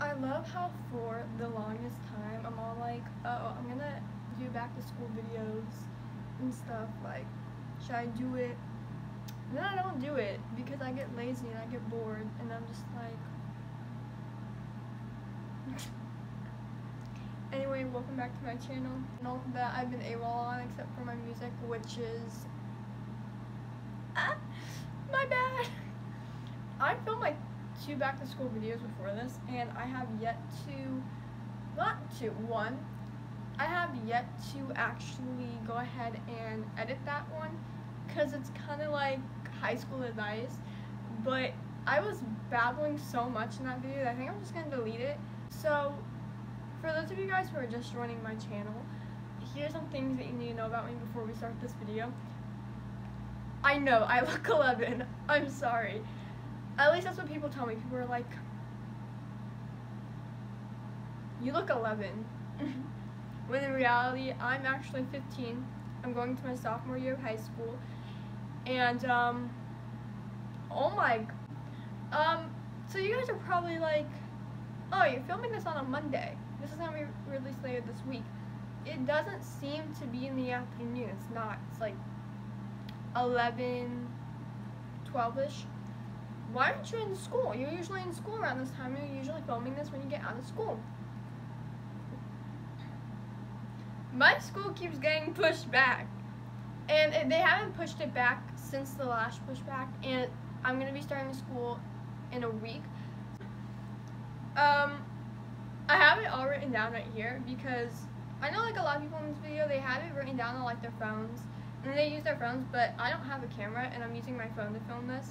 I love how for the longest time I'm all like, oh, I'm gonna do back to school videos and stuff. Like, should I do it? And then I don't do it because I get lazy and I get bored and I'm just like. anyway, welcome back to my channel. That I've been AWOL on except for my music, which is. Ah, my bad. I filmed like two back to school videos before this, and I have yet to, not to, one, I have yet to actually go ahead and edit that one because it's kind of like high school advice, but I was babbling so much in that video that I think I'm just going to delete it. So, for those of you guys who are just joining my channel, here's some things that you need to know about me before we start this video. I know, I look 11. I'm sorry. At least that's what people tell me. People are like, you look 11. when in reality, I'm actually 15. I'm going to my sophomore year of high school. And, um, oh my, um, so you guys are probably like, oh, you're filming this on a Monday. This is going to be released later this week. It doesn't seem to be in the afternoon. It's not. It's like 11, 12-ish why aren't you in school? You're usually in school around this time. You're usually filming this when you get out of school. My school keeps getting pushed back. And they haven't pushed it back since the last pushback. And I'm going to be starting school in a week. Um, I have it all written down right here because I know like a lot of people in this video, they have it written down on like their phones. And they use their phones, but I don't have a camera and I'm using my phone to film this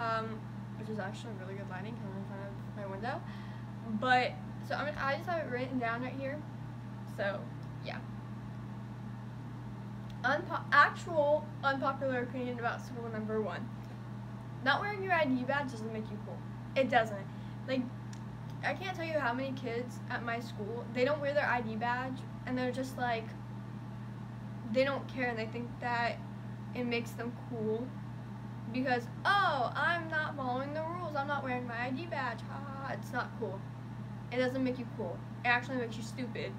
um, which is actually really good lighting because I'm in front of my window. But, so I'm, I just have it written down right here. So, yeah. Unpo actual unpopular opinion about school number one. Not wearing your ID badge doesn't make you cool. It doesn't. Like, I can't tell you how many kids at my school, they don't wear their ID badge and they're just like, they don't care and they think that it makes them cool because, oh, I'm not following the rules. I'm not wearing my ID badge. Ha. It's not cool. It doesn't make you cool. It actually makes you stupid.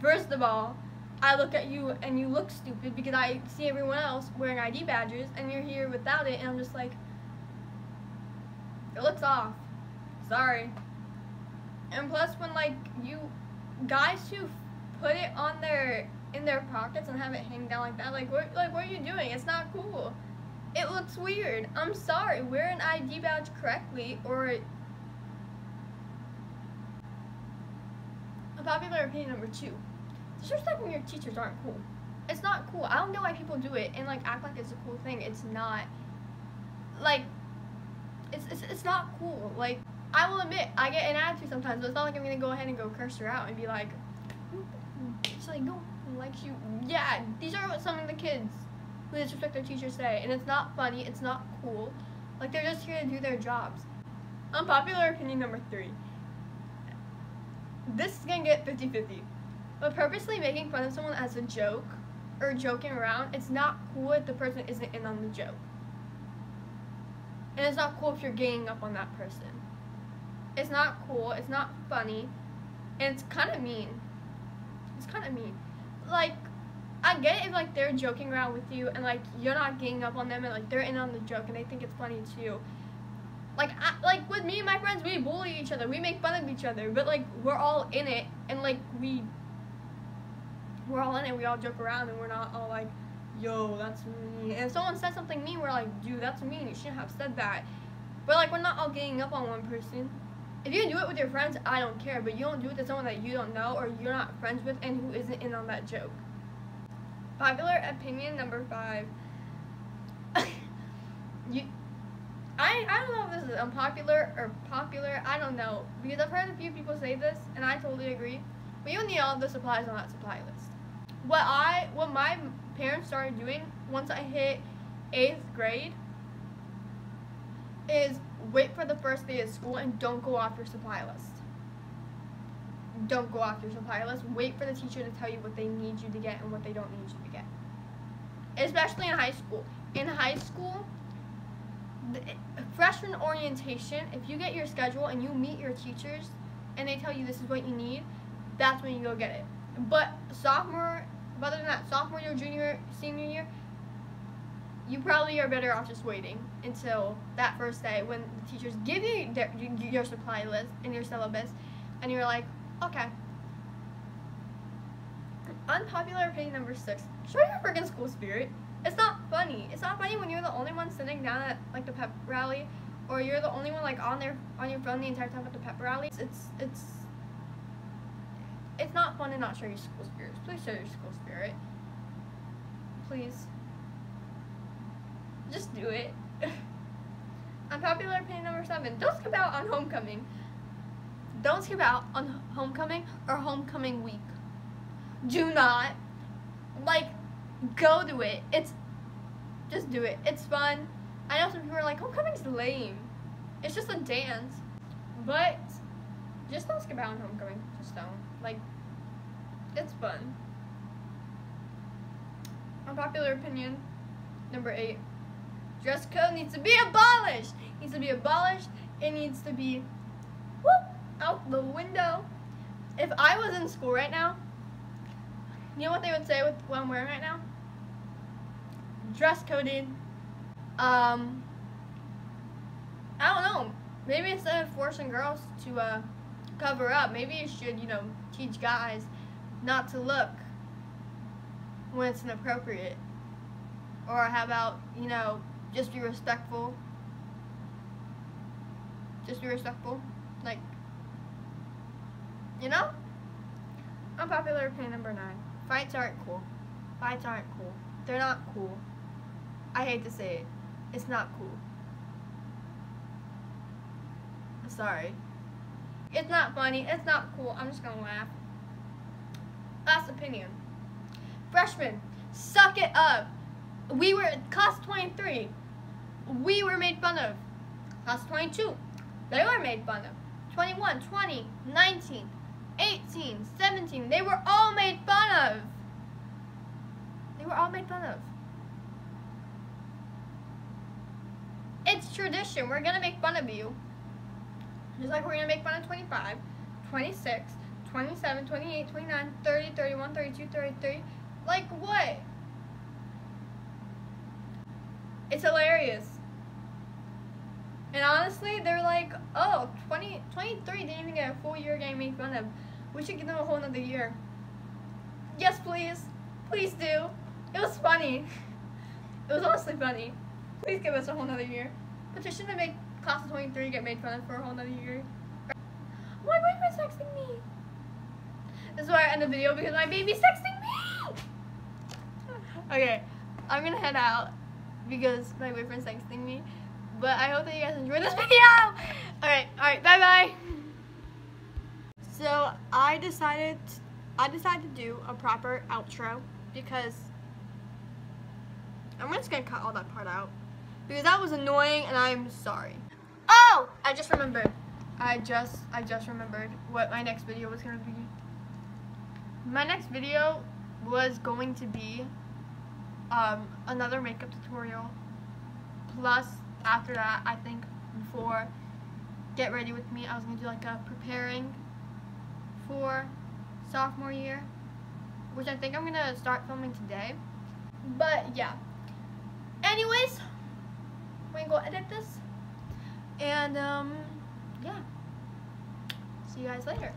First of all, I look at you and you look stupid because I see everyone else wearing ID badges and you're here without it and I'm just like, it looks off. Sorry. And plus when like you, guys who put it on their, in their pockets and have it hang down like that, like what, like what are you doing? It's not cool. It looks weird. I'm sorry. Wear an ID badge correctly or... A popular opinion number two. Disrespecting your teachers aren't cool. It's not cool. I don't know why people do it and like act like it's a cool thing. It's not. Like, it's, it's, it's not cool. Like, I will admit, I get an attitude sometimes, but it's not like I'm gonna go ahead and go curse her out and be like, mm, mm, it's like, no, like you. Yeah, these are some of the kids who disrespect their teachers say. And it's not funny, it's not cool. Like they're just here to do their jobs. Unpopular opinion number three. This is gonna get 50-50. But purposely making fun of someone as a joke or joking around, it's not cool if the person isn't in on the joke. And it's not cool if you're ganging up on that person. It's not cool, it's not funny, and it's kind of mean. It's kind of mean. Like, I get it if like they're joking around with you and like you're not ganging up on them and like they're in on the joke and they think it's funny too. Like I, like with me and my friends, we bully each other, we make fun of each other, but like we're all in it and like we we're all in it. We all joke around and we're not all like, yo, that's mean. And if someone says something mean, we're like, dude, that's mean. You shouldn't have said that. But like we're not all ganging up on one person. If you do it with your friends, I don't care. But you don't do it to someone that you don't know or you're not friends with and who isn't in on that joke. Popular opinion number five. you, I, I don't know if this is unpopular or popular. I don't know. Because I've heard a few people say this, and I totally agree. But you need all the supplies on that supply list. What I, what my parents started doing once I hit eighth grade is wait for the first day of school and don't go off your supply list don't go off your supply list. Wait for the teacher to tell you what they need you to get and what they don't need you to get. Especially in high school. In high school, freshman orientation, if you get your schedule and you meet your teachers and they tell you this is what you need, that's when you go get it. But sophomore, other than that, sophomore year, junior, senior year, you probably are better off just waiting until that first day when the teachers give you their, your supply list and your syllabus, and you're like, okay. Unpopular opinion number six: Show your freaking school spirit. It's not funny. It's not funny when you're the only one sitting down at like the pep rally, or you're the only one like on their on your phone the entire time at the pep rally. It's it's it's, it's not fun to not show your school spirit. Please show your school spirit. Please. Just do it. Unpopular opinion number seven. Don't skip out on homecoming. Don't skip out on homecoming or homecoming week. Do not. Like, go do it. It's just do it. It's fun. I know some people are like, homecoming's lame. It's just a dance. But just don't skip out on homecoming. Just don't. Like, it's fun. Unpopular opinion number eight. Dress code needs to be abolished. It needs to be abolished. It needs to be out the window. If I was in school right now, you know what they would say with what I'm wearing right now? Dress coded. Um, I don't know. Maybe instead of forcing girls to uh, cover up, maybe you should, you know, teach guys not to look when it's inappropriate. Or how about, you know, just be respectful. Just be respectful. Like, you know? Unpopular opinion number nine. Fights aren't cool. Fights aren't cool. They're not cool. I hate to say it. It's not cool. Sorry. It's not funny. It's not cool. I'm just gonna laugh. Last opinion. Freshmen, suck it up. We were class 23 we were made fun of. Class 22, they were made fun of. 21, 20, 19, 18, 17, they were all made fun of. They were all made fun of. It's tradition. We're going to make fun of you. Just like we're going to make fun of 25, 26, 27, 28, 29, 30, 31, 32, 33. Like what? It's hilarious. And honestly, they're like, oh, 20, 23 didn't even get a full year getting made fun of. We should give them a whole another year. Yes, please. Please do. It was funny. It was honestly funny. Please give us a whole another year. Petition to make class of 23 get made fun of for a whole another year. My boyfriend's texting me. This is why I end the video because my baby's texting me. okay, I'm gonna head out because my boyfriend's texting me. But I hope that you guys enjoyed this video. Alright, alright, bye bye. So I decided I decided to do a proper outro because I'm just gonna cut all that part out. Because that was annoying and I'm sorry. Oh! I just remembered. I just I just remembered what my next video was gonna be. My next video was going to be um, another makeup tutorial plus after that, I think before Get Ready With Me, I was going to do like a preparing for sophomore year, which I think I'm going to start filming today. But yeah. Anyways, I'm going to go edit this. And um, yeah. See you guys later.